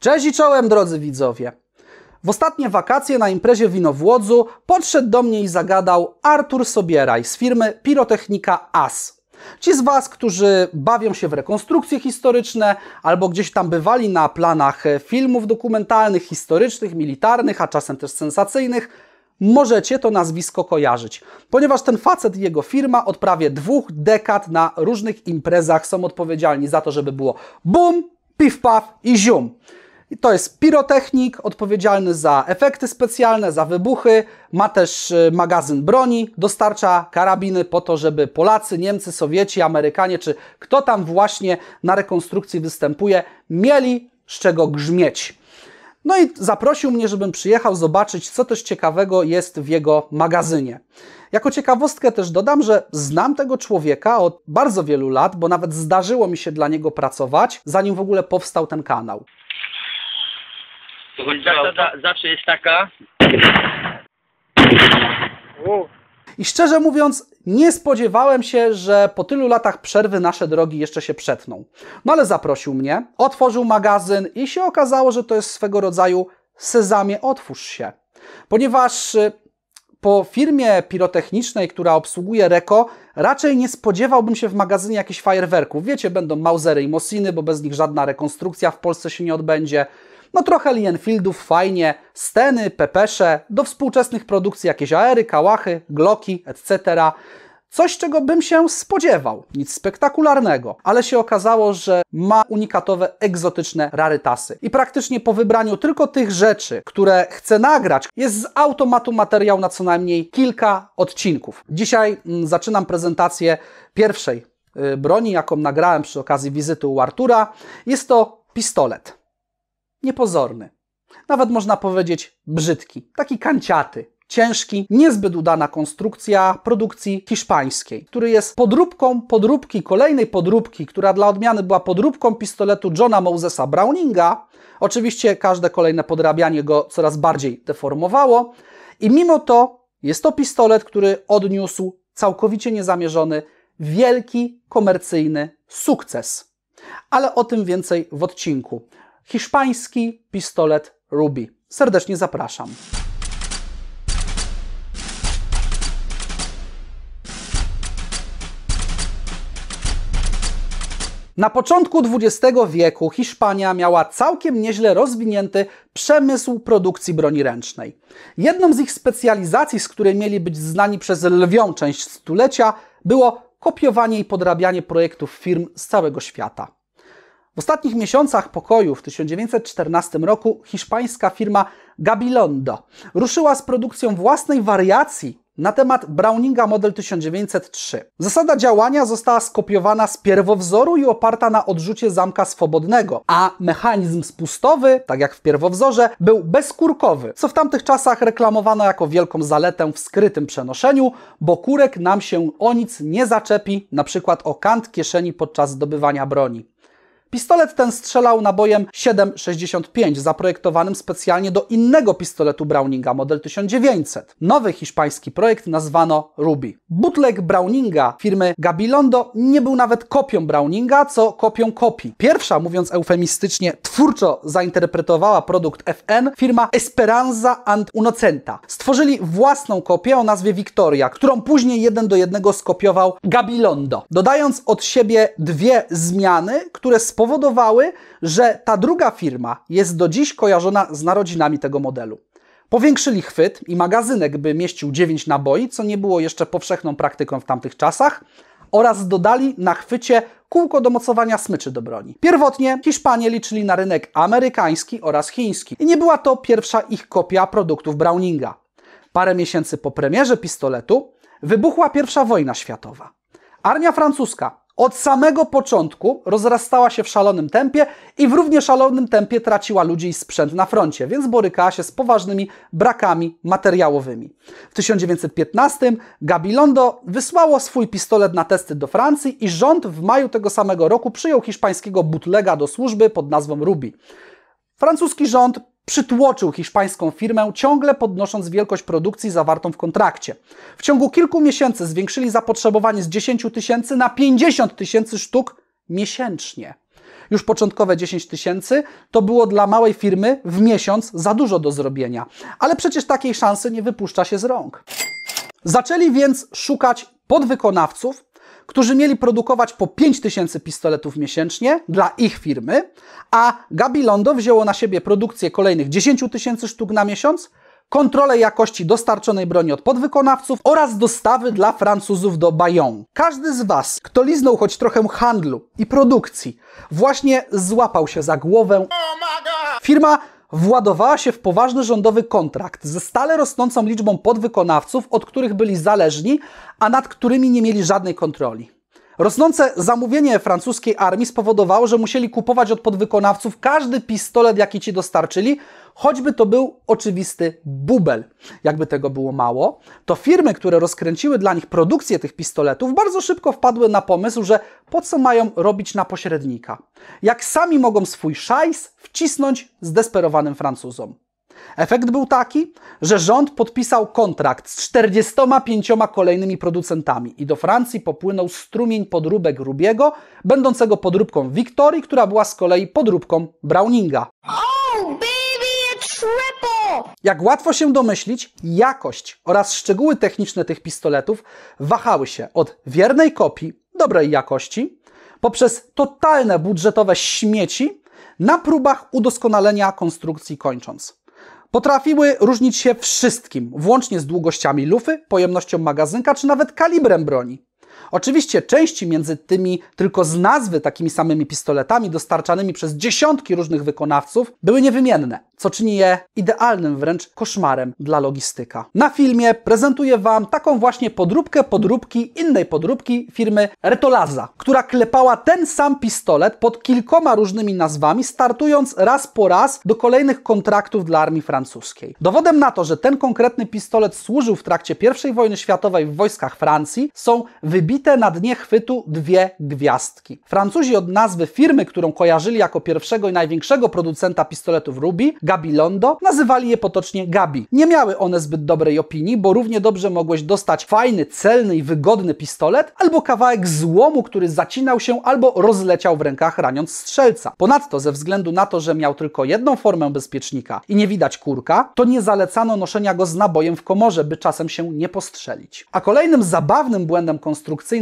Cześć i czołem, drodzy widzowie. W ostatnie wakacje na imprezie Wino w podszedł do mnie i zagadał Artur Sobieraj z firmy Pirotechnika AS. Ci z Was, którzy bawią się w rekonstrukcje historyczne albo gdzieś tam bywali na planach filmów dokumentalnych, historycznych, militarnych, a czasem też sensacyjnych, możecie to nazwisko kojarzyć, ponieważ ten facet i jego firma od prawie dwóch dekad na różnych imprezach są odpowiedzialni za to, żeby było bum, pif paf i zium. I to jest pirotechnik odpowiedzialny za efekty specjalne, za wybuchy. Ma też y, magazyn broni, dostarcza karabiny po to, żeby Polacy, Niemcy, Sowieci, Amerykanie, czy kto tam właśnie na rekonstrukcji występuje, mieli z czego grzmieć. No i zaprosił mnie, żebym przyjechał zobaczyć, co też ciekawego jest w jego magazynie. Jako ciekawostkę też dodam, że znam tego człowieka od bardzo wielu lat, bo nawet zdarzyło mi się dla niego pracować, zanim w ogóle powstał ten kanał. Zasada zawsze jest taka. I szczerze mówiąc, nie spodziewałem się, że po tylu latach przerwy nasze drogi jeszcze się przetną. No ale zaprosił mnie, otworzył magazyn i się okazało, że to jest swego rodzaju sezamie, otwórz się. Ponieważ y, po firmie pirotechnicznej, która obsługuje Reko, raczej nie spodziewałbym się w magazynie jakichś fajerwerków. Wiecie, będą Mausery i Mosiny, bo bez nich żadna rekonstrukcja w Polsce się nie odbędzie. No trochę Lienfieldów, fajnie, Steny, Pepesze, do współczesnych produkcji jakieś Aery, Kałachy, Glocki, etc. Coś, czego bym się spodziewał. Nic spektakularnego. Ale się okazało, że ma unikatowe, egzotyczne rarytasy. I praktycznie po wybraniu tylko tych rzeczy, które chcę nagrać, jest z automatu materiał na co najmniej kilka odcinków. Dzisiaj mm, zaczynam prezentację pierwszej y, broni, jaką nagrałem przy okazji wizyty u Artura. Jest to pistolet niepozorny. Nawet można powiedzieć brzydki, taki kanciaty, ciężki, niezbyt udana konstrukcja produkcji hiszpańskiej, który jest podróbką podróbki, kolejnej podróbki, która dla odmiany była podróbką pistoletu Johna Mosesa Browninga. Oczywiście każde kolejne podrabianie go coraz bardziej deformowało i mimo to jest to pistolet, który odniósł całkowicie niezamierzony, wielki komercyjny sukces. Ale o tym więcej w odcinku hiszpański pistolet Ruby. Serdecznie zapraszam. Na początku XX wieku Hiszpania miała całkiem nieźle rozwinięty przemysł produkcji broni ręcznej. Jedną z ich specjalizacji, z której mieli być znani przez lwią część stulecia, było kopiowanie i podrabianie projektów firm z całego świata. W ostatnich miesiącach pokoju w 1914 roku hiszpańska firma Gabilondo ruszyła z produkcją własnej wariacji na temat Browninga Model 1903. Zasada działania została skopiowana z pierwowzoru i oparta na odrzucie zamka swobodnego, a mechanizm spustowy, tak jak w pierwowzorze, był bezkurkowy, co w tamtych czasach reklamowano jako wielką zaletę w skrytym przenoszeniu, bo kurek nam się o nic nie zaczepi, na przykład o kant kieszeni podczas zdobywania broni. Pistolet ten strzelał nabojem 7,65, zaprojektowanym specjalnie do innego pistoletu Browninga, model 1900. Nowy hiszpański projekt nazwano Ruby. Bootleg Browninga firmy Gabilondo nie był nawet kopią Browninga, co kopią kopii. Pierwsza, mówiąc eufemistycznie, twórczo zainterpretowała produkt FN firma Esperanza and Unocenta. Stworzyli własną kopię o nazwie Victoria, którą później jeden do jednego skopiował Gabilondo, dodając od siebie dwie zmiany, które że ta druga firma jest do dziś kojarzona z narodzinami tego modelu. Powiększyli chwyt i magazynek, by mieścił 9 naboi, co nie było jeszcze powszechną praktyką w tamtych czasach, oraz dodali na chwycie kółko do mocowania smyczy do broni. Pierwotnie Hiszpanie liczyli na rynek amerykański oraz chiński i nie była to pierwsza ich kopia produktów Browninga. Parę miesięcy po premierze pistoletu wybuchła I wojna światowa. Armia francuska od samego początku rozrastała się w szalonym tempie i w równie szalonym tempie traciła ludzi i sprzęt na froncie, więc borykała się z poważnymi brakami materiałowymi. W 1915 Gabilondo wysłało swój pistolet na testy do Francji i rząd w maju tego samego roku przyjął hiszpańskiego bootlega do służby pod nazwą Ruby. Francuski rząd przytłoczył hiszpańską firmę, ciągle podnosząc wielkość produkcji zawartą w kontrakcie. W ciągu kilku miesięcy zwiększyli zapotrzebowanie z 10 tysięcy na 50 tysięcy sztuk miesięcznie. już początkowe 10 tysięcy, to było dla małej firmy w miesiąc za dużo do zrobienia. Ale przecież takiej szansy nie wypuszcza się z rąk. Zaczęli więc szukać podwykonawców, którzy mieli produkować po 5000 pistoletów miesięcznie dla ich firmy, a Gabilondo wzięło na siebie produkcję kolejnych 10 tysięcy sztuk na miesiąc, kontrolę jakości dostarczonej broni od podwykonawców oraz dostawy dla Francuzów do Bayonne. Każdy z Was, kto liznął choć trochę handlu i produkcji, właśnie złapał się za głowę. Firma władowała się w poważny rządowy kontrakt ze stale rosnącą liczbą podwykonawców, od których byli zależni, a nad którymi nie mieli żadnej kontroli. Rosnące zamówienie francuskiej armii spowodowało, że musieli kupować od podwykonawców każdy pistolet, jaki ci dostarczyli, choćby to był oczywisty bubel. Jakby tego było mało, to firmy, które rozkręciły dla nich produkcję tych pistoletów, bardzo szybko wpadły na pomysł, że po co mają robić na pośrednika? Jak sami mogą swój szajs wcisnąć zdesperowanym Francuzom. Efekt był taki, że rząd podpisał kontrakt z 45 kolejnymi producentami i do Francji popłynął strumień podróbek Rubiego, będącego podróbką Victorii, która była z kolei podróbką Browninga. Oh, baby, a triple! Jak łatwo się domyślić, jakość oraz szczegóły techniczne tych pistoletów wahały się od wiernej kopii, dobrej jakości, poprzez totalne budżetowe śmieci, na próbach udoskonalenia konstrukcji kończąc. Potrafiły różnić się wszystkim, włącznie z długościami lufy, pojemnością magazynka czy nawet kalibrem broni. Oczywiście części między tymi tylko z nazwy takimi samymi pistoletami dostarczanymi przez dziesiątki różnych wykonawców były niewymienne, co czyni je idealnym wręcz koszmarem dla logistyka. Na filmie prezentuję Wam taką właśnie podróbkę podróbki innej podróbki firmy Retolaza, która klepała ten sam pistolet pod kilkoma różnymi nazwami, startując raz po raz do kolejnych kontraktów dla armii francuskiej. Dowodem na to, że ten konkretny pistolet służył w trakcie I wojny światowej w wojskach Francji są wybite na dnie chwytu dwie gwiazdki. Francuzi od nazwy firmy, którą kojarzyli jako pierwszego i największego producenta pistoletów Ruby, Gabilondo, nazywali je potocznie Gabi. Nie miały one zbyt dobrej opinii, bo równie dobrze mogłeś dostać fajny, celny i wygodny pistolet, albo kawałek złomu, który zacinał się albo rozleciał w rękach raniąc strzelca. Ponadto, ze względu na to, że miał tylko jedną formę bezpiecznika i nie widać kurka, to nie zalecano noszenia go z nabojem w komorze, by czasem się nie postrzelić. A kolejnym zabawnym błędem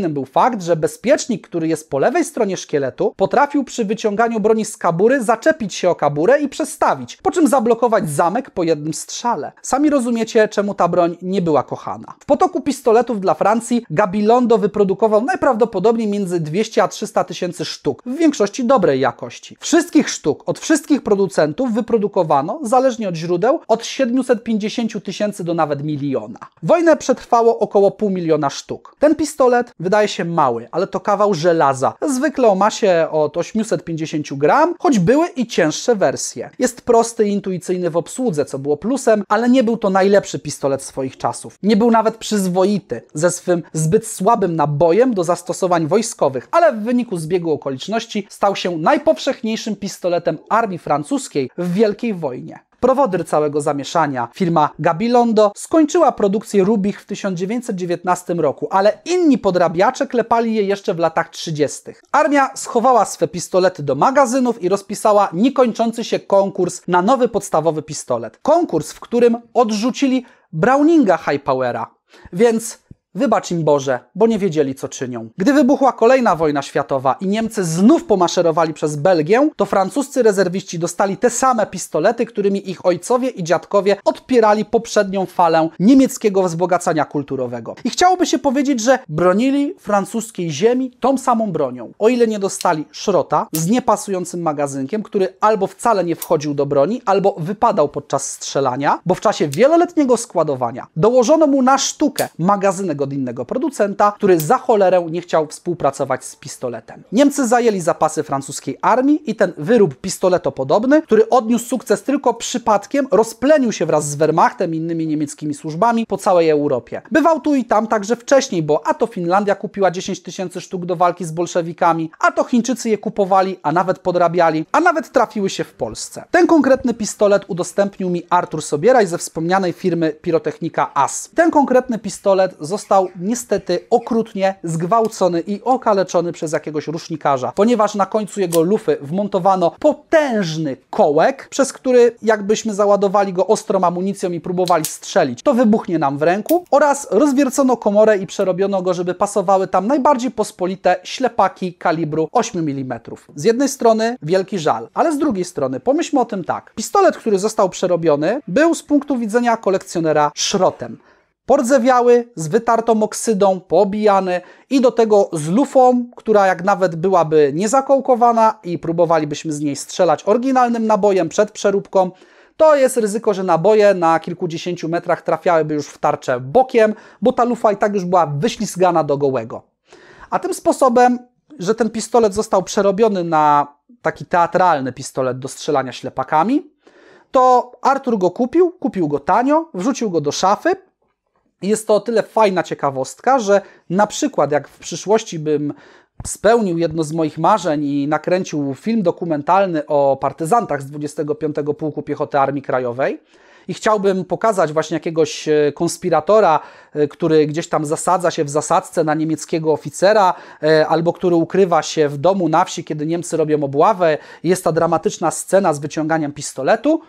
był fakt, że bezpiecznik, który jest po lewej stronie szkieletu, potrafił przy wyciąganiu broni z kabury zaczepić się o kaburę i przestawić, po czym zablokować zamek po jednym strzale. Sami rozumiecie, czemu ta broń nie była kochana. W potoku pistoletów dla Francji Gabilondo wyprodukował najprawdopodobniej między 200 a 300 tysięcy sztuk, w większości dobrej jakości. Wszystkich sztuk od wszystkich producentów wyprodukowano, zależnie od źródeł, od 750 tysięcy do nawet miliona. Wojnę przetrwało około pół miliona sztuk. Ten pistolet wydaje się mały, ale to kawał żelaza. Zwykle o masie od 850 gram, choć były i cięższe wersje. Jest prosty i intuicyjny w obsłudze, co było plusem, ale nie był to najlepszy pistolet swoich czasów. Nie był nawet przyzwoity, ze swym zbyt słabym nabojem do zastosowań wojskowych, ale w wyniku zbiegu okoliczności stał się najpowszechniejszym pistoletem armii francuskiej w Wielkiej Wojnie. Prowodyr całego zamieszania, firma Gabilondo, skończyła produkcję Rubich w 1919 roku, ale inni podrabiacze klepali je jeszcze w latach 30. Armia schowała swe pistolety do magazynów i rozpisała niekończący się konkurs na nowy podstawowy pistolet. Konkurs, w którym odrzucili Browninga High Powera. Więc Wybacz im Boże, bo nie wiedzieli, co czynią. Gdy wybuchła kolejna wojna światowa i Niemcy znów pomaszerowali przez Belgię, to francuscy rezerwiści dostali te same pistolety, którymi ich ojcowie i dziadkowie odpierali poprzednią falę niemieckiego wzbogacania kulturowego. I chciałoby się powiedzieć, że bronili francuskiej ziemi tą samą bronią. O ile nie dostali szrota z niepasującym magazynkiem, który albo wcale nie wchodził do broni, albo wypadał podczas strzelania, bo w czasie wieloletniego składowania dołożono mu na sztukę magazynek innego producenta, który za cholerę nie chciał współpracować z pistoletem. Niemcy zajęli zapasy francuskiej armii i ten wyrób pistoletopodobny, który odniósł sukces tylko przypadkiem, rozplenił się wraz z Wehrmachtem i innymi niemieckimi służbami po całej Europie. Bywał tu i tam także wcześniej, bo a to Finlandia kupiła 10 tysięcy sztuk do walki z bolszewikami, a to Chińczycy je kupowali, a nawet podrabiali, a nawet trafiły się w Polsce. Ten konkretny pistolet udostępnił mi Artur Sobieraj ze wspomnianej firmy pirotechnika AS. Ten konkretny pistolet został został niestety okrutnie zgwałcony i okaleczony przez jakiegoś rusznikarza, ponieważ na końcu jego lufy wmontowano potężny kołek, przez który jakbyśmy załadowali go ostrą amunicją i próbowali strzelić, to wybuchnie nam w ręku oraz rozwiercono komorę i przerobiono go, żeby pasowały tam najbardziej pospolite ślepaki kalibru 8 mm. Z jednej strony wielki żal, ale z drugiej strony pomyślmy o tym tak. Pistolet, który został przerobiony, był z punktu widzenia kolekcjonera szrotem. Pordzewiały, z wytartą oksydą, poobijany i do tego z lufą, która jak nawet byłaby niezakołkowana i próbowalibyśmy z niej strzelać oryginalnym nabojem przed przeróbką, to jest ryzyko, że naboje na kilkudziesięciu metrach trafiałyby już w tarczę bokiem, bo ta lufa i tak już była wyślizgana do gołego. A tym sposobem, że ten pistolet został przerobiony na taki teatralny pistolet do strzelania ślepakami, to Artur go kupił, kupił go tanio, wrzucił go do szafy. Jest to o tyle fajna ciekawostka, że na przykład jak w przyszłości bym spełnił jedno z moich marzeń i nakręcił film dokumentalny o partyzantach z 25 Pułku Piechoty Armii Krajowej, i chciałbym pokazać właśnie jakiegoś e, konspiratora, e, który gdzieś tam zasadza się w zasadzce na niemieckiego oficera, e, albo który ukrywa się w domu na wsi, kiedy Niemcy robią obławę, jest ta dramatyczna scena z wyciąganiem pistoletu,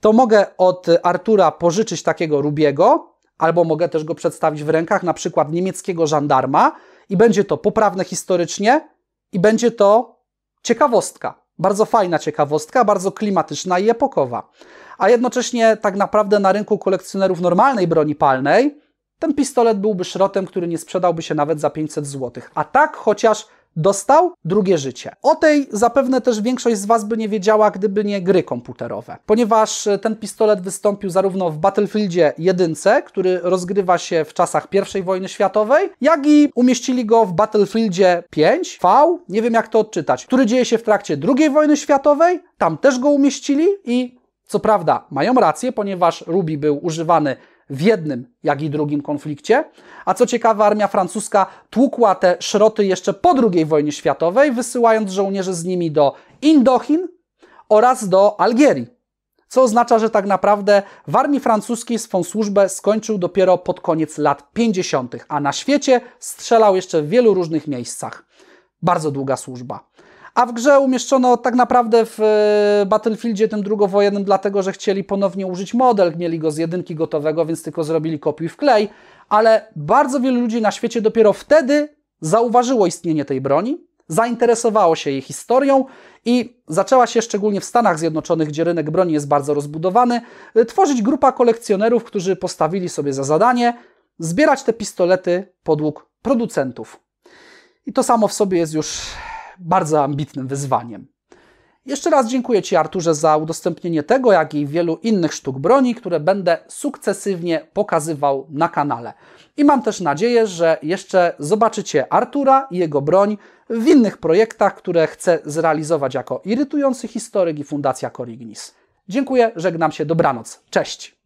to mogę od Artura pożyczyć takiego Rubiego, albo mogę też go przedstawić w rękach na przykład niemieckiego żandarma i będzie to poprawne historycznie i będzie to ciekawostka. Bardzo fajna ciekawostka, bardzo klimatyczna i epokowa. A jednocześnie tak naprawdę na rynku kolekcjonerów normalnej broni palnej ten pistolet byłby szrotem, który nie sprzedałby się nawet za 500 zł. A tak chociaż dostał drugie życie. O tej zapewne też większość z Was by nie wiedziała, gdyby nie gry komputerowe, ponieważ e, ten pistolet wystąpił zarówno w Battlefieldzie 1, który rozgrywa się w czasach I wojny światowej, jak i umieścili go w Battlefieldzie 5 V, nie wiem jak to odczytać, który dzieje się w trakcie II wojny światowej, tam też go umieścili i co prawda mają rację, ponieważ Ruby był używany w jednym, jak i drugim konflikcie. A co ciekawe, armia francuska tłukła te szroty jeszcze po II wojnie światowej, wysyłając żołnierzy z nimi do Indochin oraz do Algierii. Co oznacza, że tak naprawdę w armii francuskiej swą służbę skończył dopiero pod koniec lat 50., a na świecie strzelał jeszcze w wielu różnych miejscach. Bardzo długa służba a w grze umieszczono tak naprawdę w e, Battlefieldzie tym drugowojennym, dlatego że chcieli ponownie użyć model, mieli go z jedynki gotowego, więc tylko zrobili kopiuj w klej, ale bardzo wielu ludzi na świecie dopiero wtedy zauważyło istnienie tej broni, zainteresowało się jej historią i zaczęła się szczególnie w Stanach Zjednoczonych, gdzie rynek broni jest bardzo rozbudowany, e, tworzyć grupa kolekcjonerów, którzy postawili sobie za zadanie zbierać te pistolety podług producentów. I to samo w sobie jest już bardzo ambitnym wyzwaniem. Jeszcze raz dziękuję Ci, Arturze, za udostępnienie tego, jak i wielu innych sztuk broni, które będę sukcesywnie pokazywał na kanale. I mam też nadzieję, że jeszcze zobaczycie Artura i jego broń w innych projektach, które chcę zrealizować jako irytujący historyk i Fundacja Corignis. Dziękuję, żegnam się, dobranoc. Cześć!